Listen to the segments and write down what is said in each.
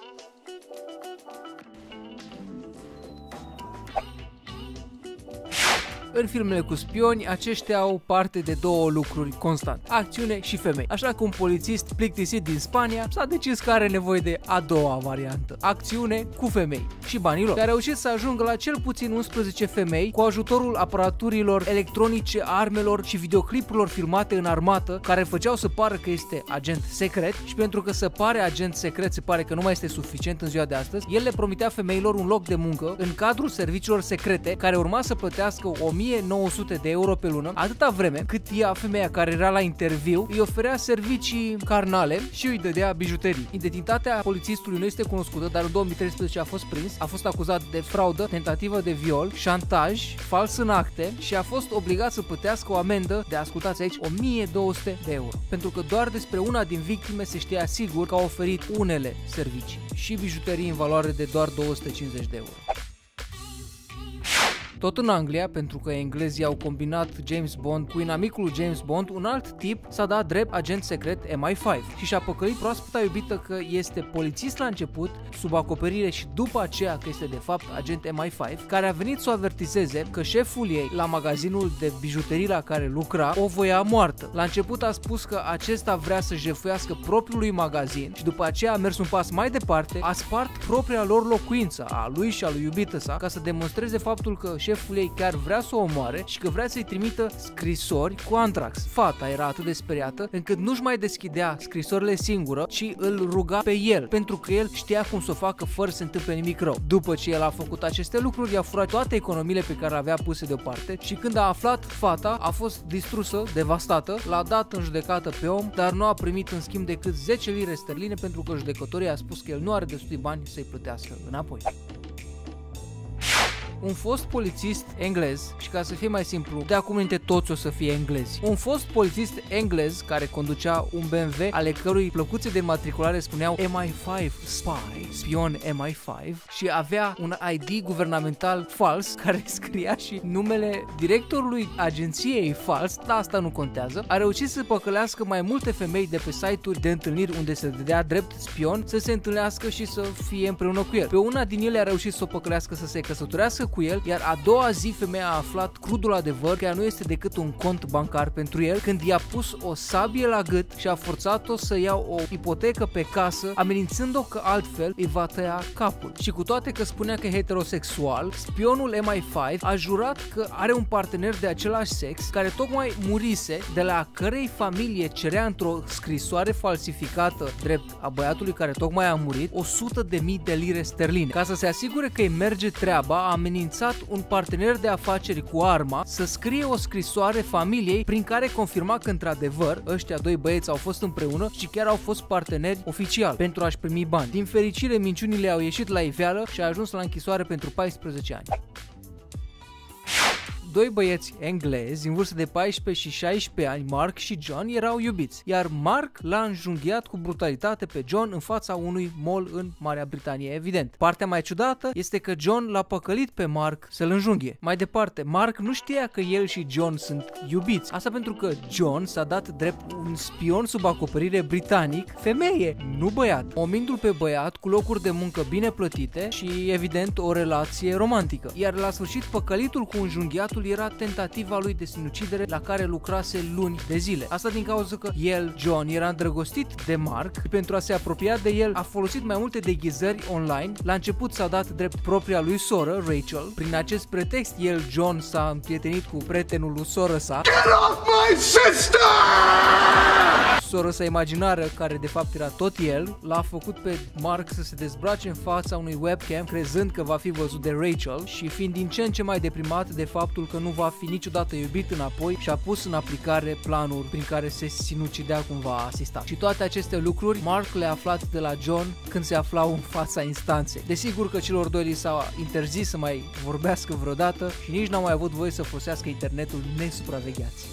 Thank you. În filmele cu spioni, aceștia au parte de două lucruri constant, acțiune și femei. Așa că un polițist plictisit din Spania s-a decis că are nevoie de a doua variantă, acțiune cu femei și banii lor. A reușit să ajungă la cel puțin 11 femei cu ajutorul aparaturilor electronice, armelor și videoclipurilor filmate în armată care făceau să pară că este agent secret și pentru că să pare agent secret se pare că nu mai este suficient în ziua de astăzi, el le promitea femeilor un loc de muncă în cadrul serviciilor secrete care urma să plătească 1900 de euro pe lună, atâta vreme cât ea, femeia care era la interviu, îi oferea servicii carnale și îi dădea bijuterii. Identitatea polițistului nu este cunoscută, dar în 2013 a fost prins, a fost acuzat de fraudă, tentativă de viol, șantaj, fals în acte și a fost obligat să plătească o amendă de, ascultați aici, 1200 de euro. Pentru că doar despre una din victime se știa sigur că a oferit unele servicii și bijuterii în valoare de doar 250 de euro. Tot în Anglia, pentru că englezii au combinat James Bond cu inamicul James Bond, un alt tip s-a dat drept agent secret MI5 și și-a păcălit proaspăta iubită că este polițist la început, sub acoperire și după aceea că este de fapt agent MI5, care a venit să o avertizeze că șeful ei la magazinul de bijuterii la care lucra o voia moartă. La început a spus că acesta vrea să jefuiască propriul lui magazin și după aceea a mers un pas mai departe, a spart propria lor locuință, a lui și a lui iubită sa, ca să demonstreze faptul că șeful ei chiar vrea să o omoare și că vrea să-i trimită scrisori cu antrax. Fata era atât de speriată încât nu-și mai deschidea scrisorile singură, ci îl ruga pe el, pentru că el știa cum să o facă fără să se întâmple nimic rău. După ce el a făcut aceste lucruri, i-a furat toate economiile pe care le avea puse deoparte și când a aflat fata, a fost distrusă, devastată, l-a dat în judecată pe om, dar nu a primit în schimb decât 10 lire sterline pentru că judecătorii a spus că el nu are destui bani să-i plătească înapoi un fost polițist englez, și ca să fie mai simplu, de acum înainte toți o să fie englezi. Un fost polițist englez care conducea un BMW ale cărui plăcuțe de matriculare spuneau MI5 Spy, spion MI5 și avea un ID guvernamental fals care scria și numele directorului agenției fals, dar asta nu contează, a reușit să păcălească mai multe femei de pe site-uri de întâlniri unde se dădea drept spion să se întâlnească și să fie împreună cu el. Pe una din ele a reușit să o păcălească să se căsătorească cu el, iar a doua zi femeia a aflat crudul adevăr că ea nu este decât un cont bancar pentru el când i-a pus o sabie la gât și a forțat-o să ia o ipotecă pe casă, amenințând-o că altfel îi va tăia capul. Și cu toate că spunea că e heterosexual, spionul MI5 a jurat că are un partener de același sex care tocmai murise, de la cărei familie cerea într-o scrisoare falsificată drept a băiatului care tocmai a murit 100 de mii de lire sterline. Ca să se asigure că îi merge treaba, a amenințat amenințat un partener de afaceri cu arma să scrie o scrisoare familiei prin care confirma că într-adevăr ăștia doi băieți au fost împreună și chiar au fost parteneri oficial pentru a-și primi bani. Din fericire, minciunile au ieșit la iveală și a ajuns la închisoare pentru 14 ani doi băieți englezi în vârstă de 14 și 16 ani, Mark și John, erau iubiți, iar Mark l-a înjunghiat cu brutalitate pe John în fața unui mall în Marea Britanie, evident. Partea mai ciudată este că John l-a păcălit pe Mark să-l înjunghie. Mai departe, Mark nu știa că el și John sunt iubiți. Asta pentru că John s-a dat drept un spion sub acoperire britanic, femeie, nu băiat, omindu-l pe băiat cu locuri de muncă bine plătite și, evident, o relație romantică. Iar la sfârșit, păcălitul cu înjunghiatul era tentativa lui de sinucidere la care lucrase luni de zile. Asta din cauza că el, John, era îndrăgostit de Mark și pentru a se apropia de el a folosit mai multe deghizări online. La început s-a dat drept propria lui soră, Rachel. Prin acest pretext, el, John, s-a împrietenit cu prietenul lui soră sa. Get off my sister! Soră sa imaginară, care de fapt era tot el, l-a făcut pe Mark să se dezbrace în fața unui webcam, crezând că va fi văzut de Rachel și fiind din ce în ce mai deprimat de faptul că nu va fi niciodată iubit înapoi și a pus în aplicare planuri prin care se sinucidea cumva asistat. Și toate aceste lucruri Mark le-a aflat de la John când se aflau în fața instanței. Desigur că celor doi li s-a interzis să mai vorbească vreodată și nici n-au mai avut voie să folosească internetul nesupravegheați.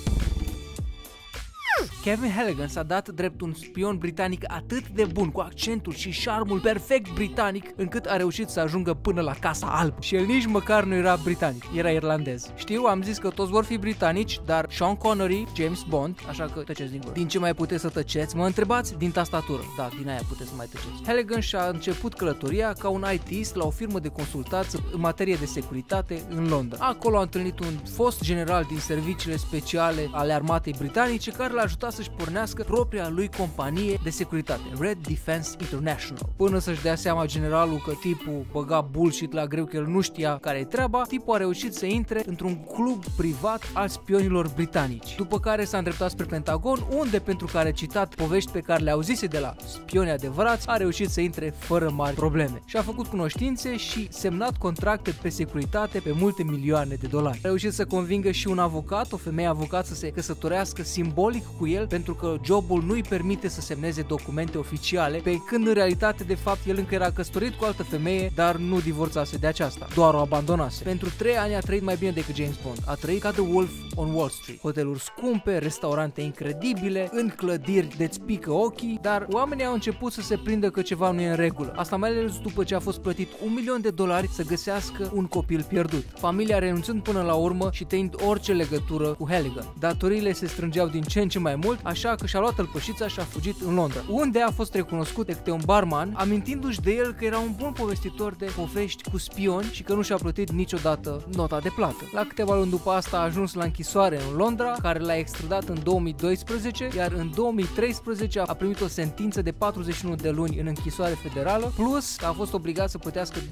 Kevin Halligan s-a dat drept un spion britanic atât de bun, cu accentul și șarmul perfect britanic, încât a reușit să ajungă până la Casa Albă. Și el nici măcar nu era britanic, era irlandez. Știu, am zis că toți vor fi britanici, dar Sean Connery, James Bond, așa că tăceți din gură. Din ce mai puteți să tăceți? Mă întrebați? Din tastatură. Da, din aia puteți să mai tăceți. Halligan și-a început călătoria ca un IT la o firmă de consultați în materie de securitate în Londra. Acolo a întâlnit un fost general din serviciile speciale ale armatei britanice care l-a ajutat să-și pornească propria lui companie de securitate, Red Defense International. Până să-și dea seama generalul că tipul băga bullshit la greu că el nu știa care e treaba, tipul a reușit să intre într-un club privat al spionilor britanici. După care s-a îndreptat spre Pentagon, unde pentru care citat povești pe care le auzise de la spioni adevărați, a reușit să intre fără mari probleme. Și a făcut cunoștințe și semnat contracte pe securitate pe multe milioane de dolari. A reușit să convingă și un avocat, o femeie avocat să se căsătorească simbolic cu el pentru că jobul nu îi permite să semneze documente oficiale, pe când în realitate de fapt el încă era căsătorit cu altă femeie, dar nu divorțase de aceasta, doar o abandonase. Pentru trei ani a trăit mai bine decât James Bond. A trăit ca The Wolf on Wall Street. Hoteluri scumpe, restaurante incredibile, în clădiri de-ți pică ochii, dar oamenii au început să se prindă că ceva nu e în regulă. Asta mai ales după ce a fost plătit un milion de dolari să găsească un copil pierdut. Familia renunțând până la urmă și tăind orice legătură cu Halligan. Datoriile se strângeau din ce în ce mai mult, așa că și-a luat tălpășița și a fugit în Londra, unde a fost recunoscut de câte un barman, amintindu-și de el că era un bun povestitor de povești cu spioni și că nu și-a plătit niciodată nota de plată. La câteva luni după asta a ajuns la închisoare în Londra, care l-a extradat în 2012, iar în 2013 a primit o sentință de 41 de luni în închisoare federală, plus că a fost obligat să plătească 2,1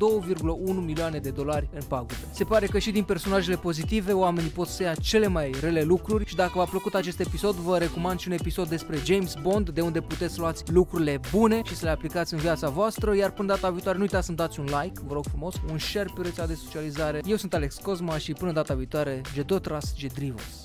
milioane de dolari în pagube. Se pare că și din personajele pozitive oamenii pot să ia cele mai rele lucruri și dacă v-a plăcut acest episod, vă recomand și un episod despre James Bond, de unde puteți luați lucrurile bune și să le aplicați în viața voastră, iar până data viitoare nu uitați să-mi dați un like, vă rog frumos, un share pe rețea de socializare. Eu sunt Alex Cosma și până data viitoare, Gedotras Gedrivos.